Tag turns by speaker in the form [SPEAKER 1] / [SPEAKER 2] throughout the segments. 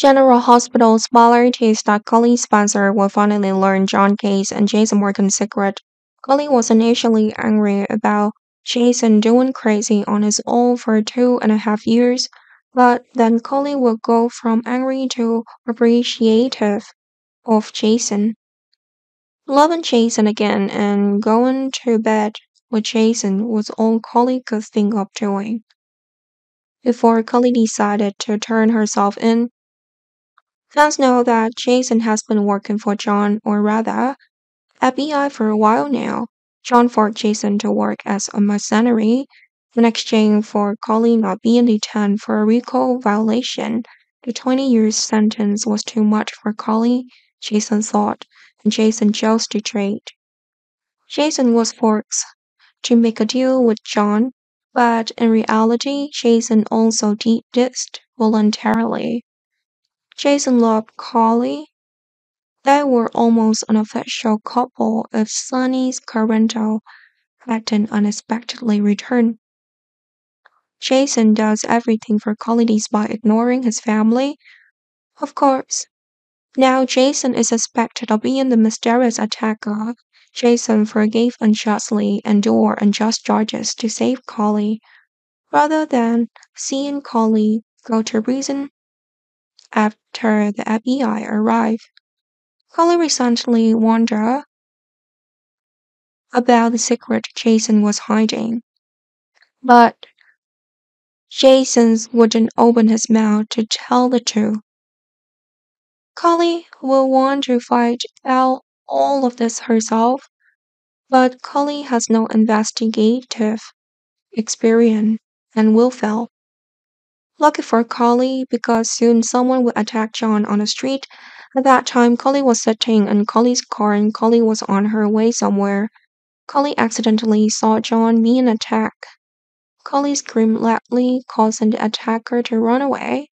[SPEAKER 1] General Hospital spoilers that Carly Spencer will finally learn John Case and Jason Morgan's secret. Carly was initially angry about Jason doing crazy on his own for two and a half years, but then Carly will go from angry to appreciative of Jason. Loving Jason again and going to bed with Jason was all Carly could think of doing. Before Carly decided to turn herself in, fans know that Jason has been working for John, or rather, FBI for a while now. John forced Jason to work as a mercenary in exchange for Carly not being detained for a RICO violation. The 20 years sentence was too much for Carly, Jason thought, and Jason chose to trade. Jason was forced to make a deal with John, but in reality, Jason also did this voluntarily. Jason loved Carly. They were almost an official couple if Sonny Corinthos hadn't unexpectedly returned. Jason does everything for Carly despite ignoring his family. Of course, now Jason is suspected of being the mysterious attacker. Jason forgave unjustly and endured unjust charges to save Carly, rather than seeing Carly go to prison after the FBI arrived. Carly recently wondered about the secret Jason was hiding, but Jason wouldn't open his mouth to tell the truth. Carly will want to find out all of this herself, but Carly has no investigative experience and will fail. Lucky for Carly, because soon someone will attack John on the street. At that time, Carly was sitting in Carly's car and Carly was on her way somewhere. Carly accidentally saw John being attacked. Carly screamed loudly, causing the attacker to run away.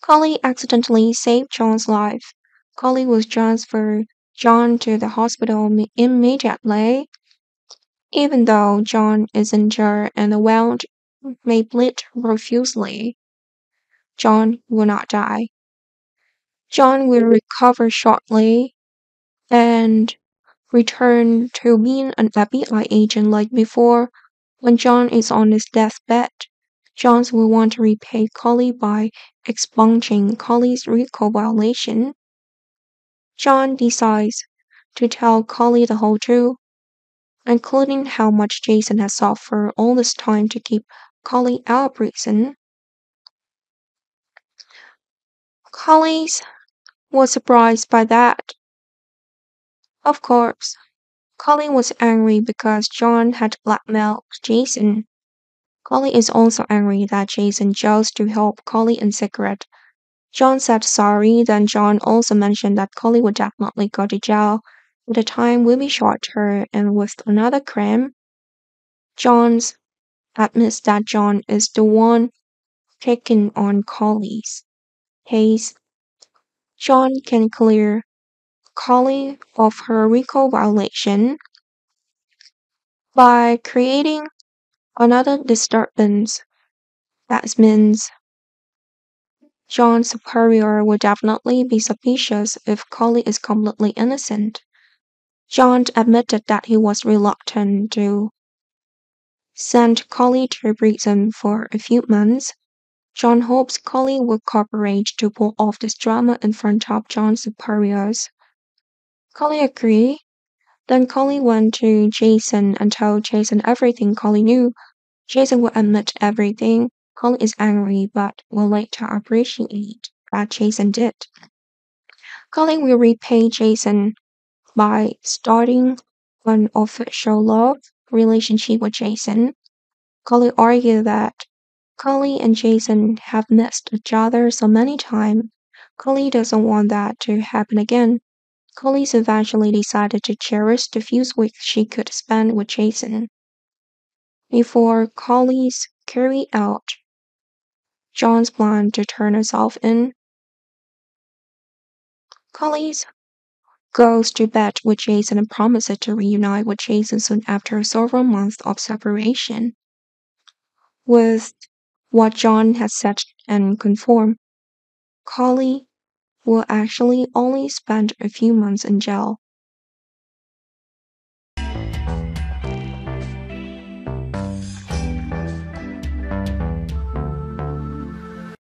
[SPEAKER 1] Carly accidentally saved John's life. Carly was transferred John to the hospital immediately. Even though John is injured and the wound may bleed profusely, John will not die. John will recover shortly and return to being an FBI agent like before. When John is on his deathbed, Johns will want to repay Carly by expunging Carly's RICO violation. John decides to tell Carly the whole truth, including how much Jason has suffered all this time to keep Out of prison. Was surprised by that. Of course, Carly was angry because John had blackmailed Jason. Carly is also angry that Jason chose to help Carly in secret. John said sorry, then John also mentioned that Carly would definitely go to jail, but the time will be shorter and with another crime. John's admits that John is the one taking on Carly's case. John can clear Carly of her RICO violation by creating Another disturbance that means John's superior would definitely be suspicious if Carly is completely innocent. John admitted that he was reluctant to send Carly to prison for a few months. John hopes Carly will cooperate to pull off this drama in front of John's superiors. Carly agreed. Then Carly went to Jason and told Jason everything Carly knew Jason will admit everything. Carly is angry but will later appreciate that Jason did. Carly will repay Jason by starting an official love relationship with Jason. Carly argued that Carly and Jason have missed each other so many times. Carly doesn't want that to happen again. Carly eventually decided to cherish the few weeks she could spend with Jason before Carly's carry out John's plan to turn herself in. Carly's goes to bed with Jason and promises to reunite with Jason soon after several months of separation. With what John had said and conformed. Carly will actually only spend a few months in jail